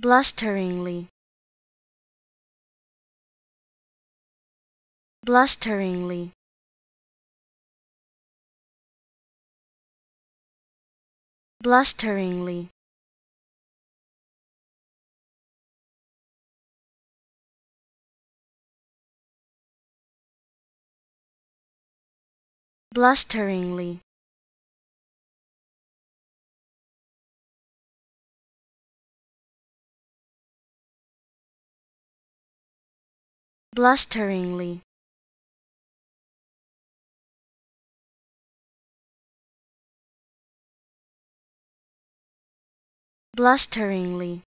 blusteringly. Blusteringly. Blusteringly. Blusteringly blusteringly. Blusteringly